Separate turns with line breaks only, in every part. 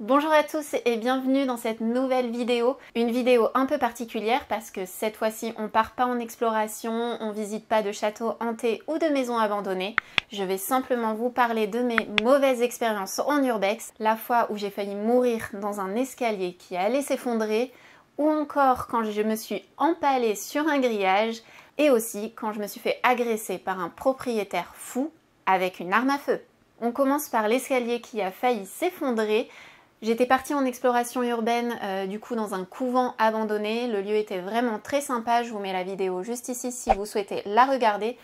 Bonjour à tous et bienvenue dans cette nouvelle vidéo. Une vidéo un peu particulière parce que cette fois-ci on part pas en exploration, on visite pas de château hanté ou de maisons abandonnées. Je vais simplement vous parler de mes mauvaises expériences en urbex, la fois où j'ai failli mourir dans un escalier qui allait s'effondrer, ou encore quand je me suis empalée sur un grillage, et aussi quand je me suis fait agresser par un propriétaire fou avec une arme à feu. On commence par l'escalier qui a failli s'effondrer. J'étais partie en exploration urbaine euh, du coup dans un couvent abandonné. Le lieu était vraiment très sympa. Je vous mets la vidéo juste ici si vous souhaitez la regarder.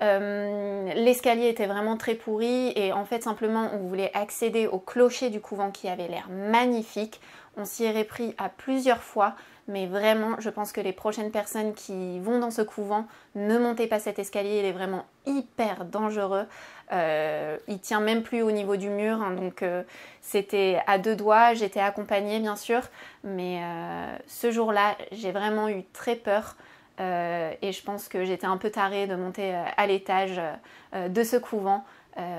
Euh, l'escalier était vraiment très pourri et en fait simplement on voulait accéder au clocher du couvent qui avait l'air magnifique. On s'y est repris à plusieurs fois mais vraiment je pense que les prochaines personnes qui vont dans ce couvent ne montez pas cet escalier, il est vraiment hyper dangereux. Euh, il tient même plus au niveau du mur, hein, donc euh, c'était à deux doigts. J'étais accompagnée bien sûr, mais ce jour-là j'ai vraiment eu très peur. Euh, et je pense que j'étais un peu tarée de monter euh, à l'étage euh, de ce couvent,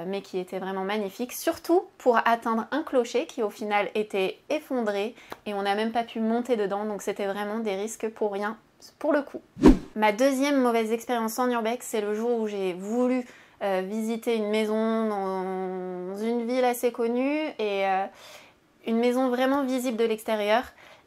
mais qui était vraiment magnifique, surtout pour atteindre un clocher qui au final était effondré et on n'a même pas pu monter dedans, donc c'était vraiment des risques pour rien pour le coup. Ma deuxième mauvaise expérience en urbex, c'est le jour où j'ai voulu visiter une maison dans une ville assez connue et une maison vraiment visible de l'extérieur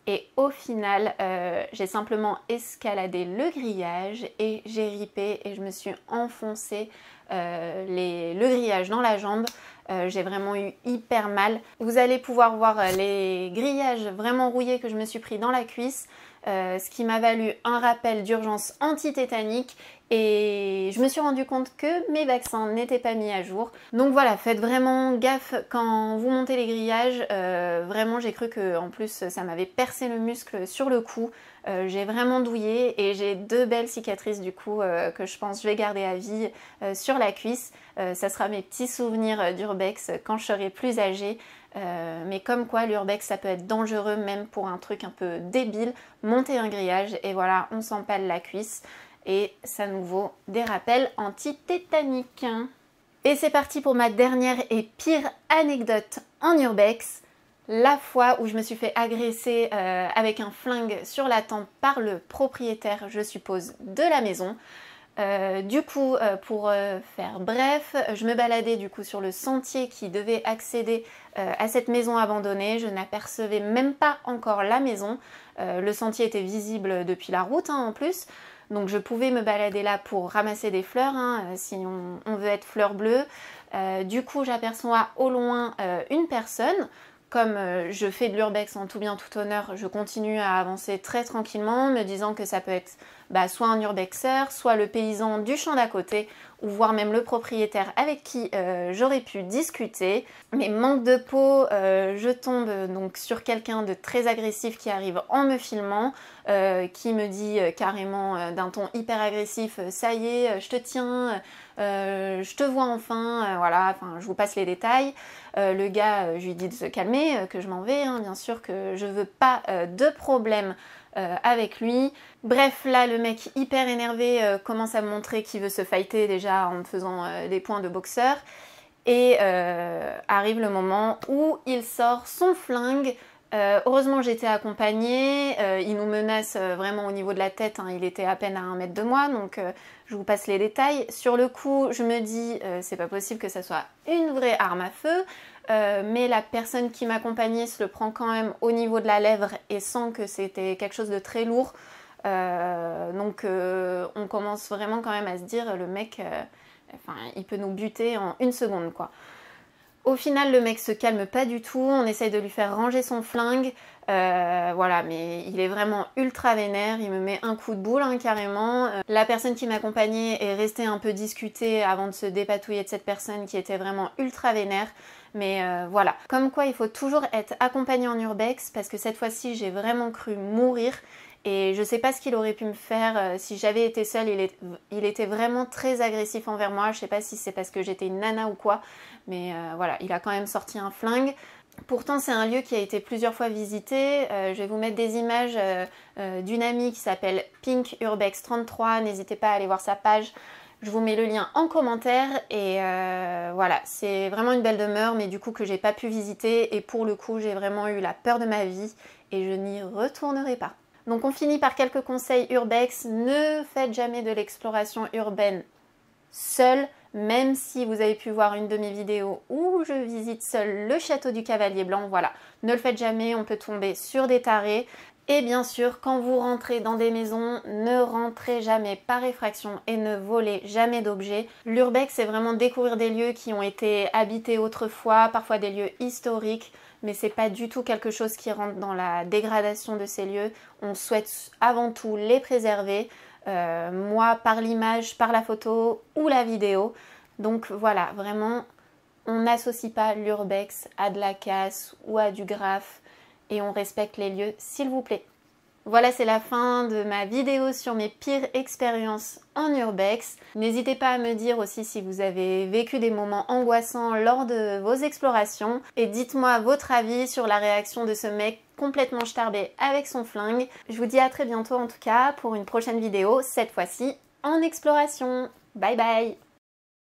et au final, euh, j'ai simplement escaladé le grillage et j'ai ripé et je me suis enfoncé euh, le grillage dans la jambe. Euh, j'ai vraiment eu hyper mal. Vous allez pouvoir voir les grillages vraiment rouillés que je me suis pris dans la cuisse. ce qui m'a valu un rappel d'urgence anti-tétanique et je me suis rendu compte que mes vaccins n'étaient pas mis à jour. Donc voilà, faites vraiment gaffe quand vous montez les grillages. Euh, vraiment, j'ai cru que en plus ça m'avait percé le muscle sur le cou. Euh, j'ai vraiment douillé et j'ai deux belles cicatrices du coup euh, que je pense je vais garder à vie sur la cuisse. ça sera mes petits souvenirs d'urbex quand je serai plus âgée. mais comme quoi l'urbex ça peut être dangereux même pour un truc un peu débile, monter un grillage et voilà on s'empale la cuisse et ça nous vaut des rappels anti-tétaniques. Et c'est parti pour ma dernière et pire anecdote en urbex. La fois où je me suis fait agresser euh, avec un flingue sur la tempe par le propriétaire, je suppose, de la maison. Euh, du coup, euh, pour faire bref, je me baladais du coup sur le sentier qui devait accéder à cette maison abandonnée. Je n'apercevais même pas encore la maison. le sentier était visible depuis la route hein, en plus. Donc je pouvais me balader là pour ramasser des fleurs, hein, euh, si on, veut être fleur bleue. Euh, du coup, j'aperçois au loin euh, une personne. Comme je fais de l'urbex en tout bien tout honneur, je continue à avancer très tranquillement, me disant que ça peut être bah, soit un urbexeur, soit le paysan du champ d'à côté, ou voire même le propriétaire avec qui j'aurais pu discuter. Mais manque de peau, je tombe donc sur quelqu'un de très agressif qui arrive en me filmant. Euh, qui me dit euh, carrément euh, d'un ton hyper agressif ça y est, je te tiens, je te vois enfin, voilà, enfin je vous passe les détails. le gars, je lui dis de se calmer, que je m'en vais, hein, bien sûr que je veux pas de problème avec lui. Bref, là, le mec hyper énervé commence à montrer qu'il veut se fighter déjà en me faisant des points de boxeur. Et arrive le moment où il sort son flingue euh, heureusement, j'étais accompagnée. Euh, il nous menace euh, vraiment au niveau de la tête. Hein. Il était à peine à un mètre de moi, donc je vous passe les détails. Sur le coup, je me dis, c'est pas possible que ça soit une vraie arme à feu. mais la personne qui m'accompagnait se le prend quand même au niveau de la lèvre et sent que c'était quelque chose de très lourd. donc on commence vraiment quand même à se dire, le mec, il peut nous buter en une seconde, quoi. Au final, le mec se calme pas du tout. On essaye de lui faire ranger son flingue. Euh, voilà, mais il est vraiment ultra vénère. Il me met un coup de boule, hein, carrément. Euh, la personne qui m'accompagnait est restée un peu discutée avant de se dépatouiller de cette personne qui était vraiment ultra vénère. Mais euh, voilà. Comme quoi, il faut toujours être accompagné en urbex parce que cette fois-ci, j'ai vraiment cru mourir. Et je sais pas ce qu'il aurait pu me faire euh, si j'avais été seule. Il, était vraiment très agressif envers moi. Je sais pas si c'est parce que j'étais une nana ou quoi. Mais euh, voilà, il a quand même sorti un flingue. Pourtant, c'est un lieu qui a été plusieurs fois visité. Euh, je vais vous mettre des images d'une amie qui s'appelle Pink Urbex 33. N'hésitez pas à aller voir sa page. Je vous mets le lien en commentaire et voilà, c'est vraiment une belle demeure mais du coup que j'ai pas pu visiter et pour le coup j'ai vraiment eu la peur de ma vie et je n'y retournerai pas. Donc on finit par quelques conseils urbex. Ne faites jamais de l'exploration urbaine seul, même si vous avez pu voir une de mes vidéos où je visite seul le château du Cavalier Blanc. Voilà, ne le faites jamais, on peut tomber sur des tarés. Et bien sûr, quand vous rentrez dans des maisons, ne rentrez jamais par effraction et ne volez jamais d'objets. L'urbex, c'est vraiment découvrir des lieux qui ont été habités autrefois, parfois des lieux historiques mais c'est pas du tout quelque chose qui rentre dans la dégradation de ces lieux. On souhaite avant tout les préserver, euh, moi par l'image, par la photo ou la vidéo. Donc voilà, vraiment, on n'associe pas l'urbex à de la casse ou à du graphe et on respecte les lieux, s'il vous plaît. Voilà, c'est la fin de ma vidéo sur mes pires expériences en urbex. N'hésitez pas à me dire aussi si vous avez vécu des moments angoissants lors de vos explorations et dites-moi votre avis sur la réaction de ce mec complètement starbé avec son flingue. Je vous dis à très bientôt en tout cas pour une prochaine vidéo, cette fois-ci en exploration. Bye bye